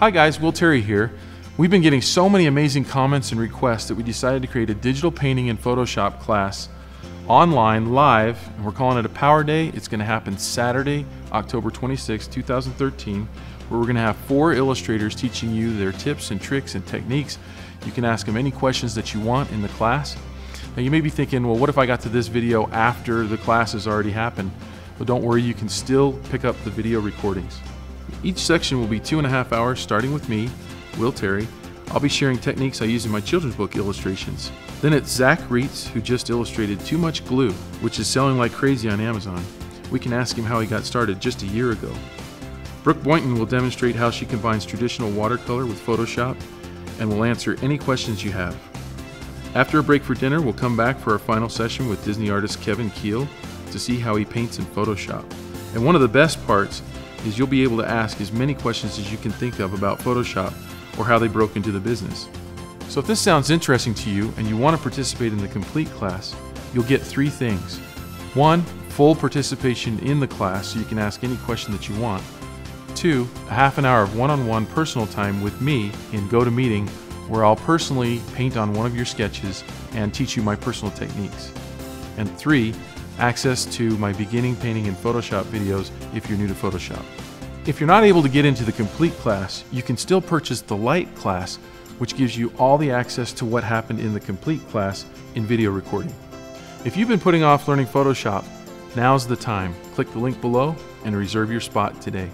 Hi guys, Will Terry here. We've been getting so many amazing comments and requests that we decided to create a digital painting in Photoshop class online live and we're calling it a power day. It's going to happen saturday october 26 2013 where we're going to have four illustrators teaching you their tips and tricks and techniques. You can ask them any questions that you want in the class. Now you may be thinking well what if i got to this video after the class has already happened? Well don't worry. You can still pick up the video recordings each section will be two and a half hours starting with me will terry I'll be sharing techniques I use in my children's book illustrations. Then it's Zac Retz, who just illustrated Too Much Glue, which is selling like crazy on Amazon. We can ask him how he got started just a year ago. Brooke Boynton will demonstrate how she combines traditional watercolor with Photoshop and will answer any questions you have. After a break for dinner, we'll come back for our final session with Disney artist Kevin Keele to see how he paints in Photoshop. And one of the best parts is you'll be able to ask as many questions as you can think of about Photoshop or how they broke into the business. So if this sounds interesting to you and you want to participate in the complete class, you'll get three things. One, full participation in the class so you can ask any question that you want. Two, a half an hour of one-on-one personal time with me in GoToMeeting where I'll personally paint on one of your sketches and teach you my personal techniques. And three, access to my beginning painting in Photoshop videos if you're new to Photoshop. If you're not able to get into the complete class, you can still purchase the light class, which gives you all the access to what happened in the complete class in video recording. If you've been putting off learning Photoshop, now's the time. Click the link below and reserve your spot today.